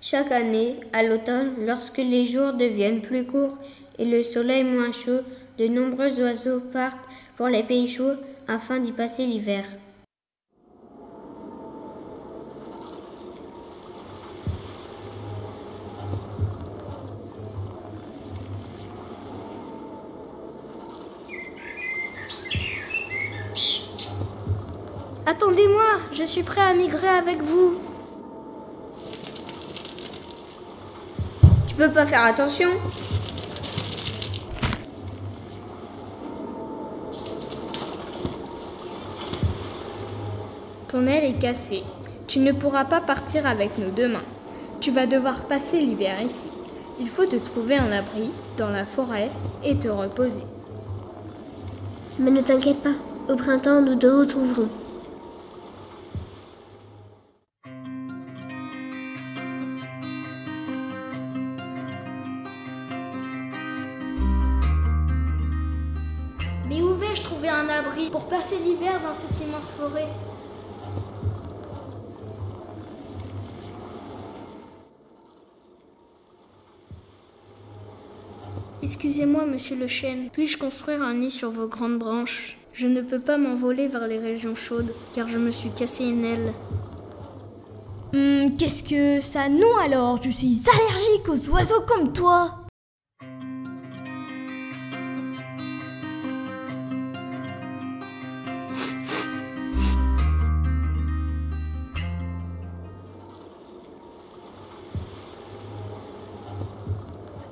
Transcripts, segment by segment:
Chaque année, à l'automne, lorsque les jours deviennent plus courts et le soleil moins chaud, de nombreux oiseaux partent pour les pays chauds afin d'y passer l'hiver. Attendez-moi, je suis prêt à migrer avec vous. Peux pas faire attention Ton aile est cassée. Tu ne pourras pas partir avec nous demain. Tu vas devoir passer l'hiver ici. Il faut te trouver un abri dans la forêt et te reposer. Mais ne t'inquiète pas, au printemps nous te retrouverons. Pour passer l'hiver dans cette immense forêt. Excusez-moi, monsieur le chêne, puis-je construire un nid sur vos grandes branches? Je ne peux pas m'envoler vers les régions chaudes, car je me suis cassé une aile. Hum, qu'est-ce que ça Non alors, je suis allergique aux oiseaux comme toi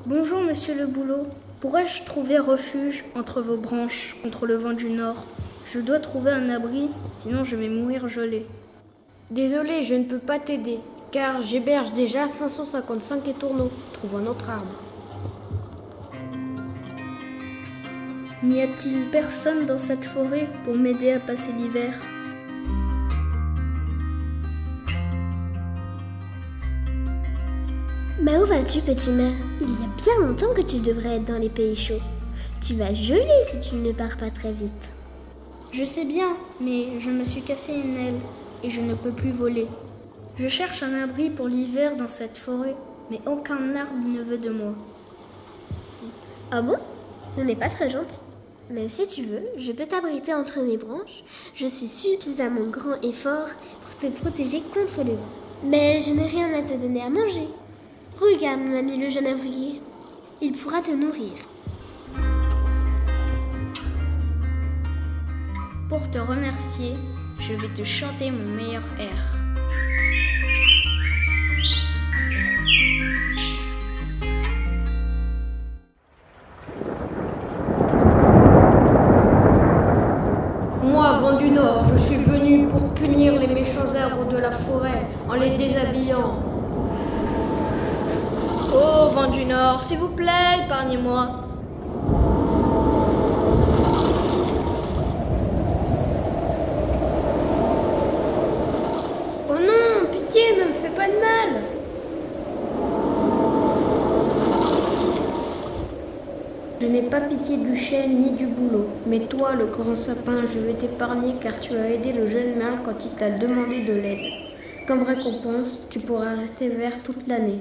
Bonjour, monsieur le boulot. Pourrais-je trouver refuge entre vos branches contre le vent du nord? Je dois trouver un abri, sinon je vais mourir gelé. Désolé, je ne peux pas t'aider, car j'héberge déjà 555 étourneaux. Trouve un autre arbre. N'y a-t-il personne dans cette forêt pour m'aider à passer l'hiver? Mais où vas-tu, petit maire Il y a bien longtemps que tu devrais être dans les pays chauds. Tu vas geler si tu ne pars pas très vite. Je sais bien, mais je me suis cassé une aile et je ne peux plus voler. Je cherche un abri pour l'hiver dans cette forêt, mais aucun arbre ne veut de moi. Ah bon? Ce n'est pas très gentil. Mais si tu veux, je peux t'abriter entre mes branches. Je suis suffisamment grand et fort pour te protéger contre le vent. Mais je n'ai rien à te donner à manger. Regarde, mon ami le jeune ouvrier. Il pourra te nourrir. Pour te remercier, je vais te chanter mon meilleur air. Moi, vent du Nord, je suis venu pour punir les méchants arbres de la forêt en les déshabillant. Vent du Nord, s'il vous plaît, épargnez-moi. Oh non, pitié, ne me fais pas de mal. Je n'ai pas pitié du chêne ni du boulot, mais toi, le grand sapin, je vais t'épargner car tu as aidé le jeune merle quand il t'a demandé de l'aide. Comme récompense, tu pourras rester vert toute l'année.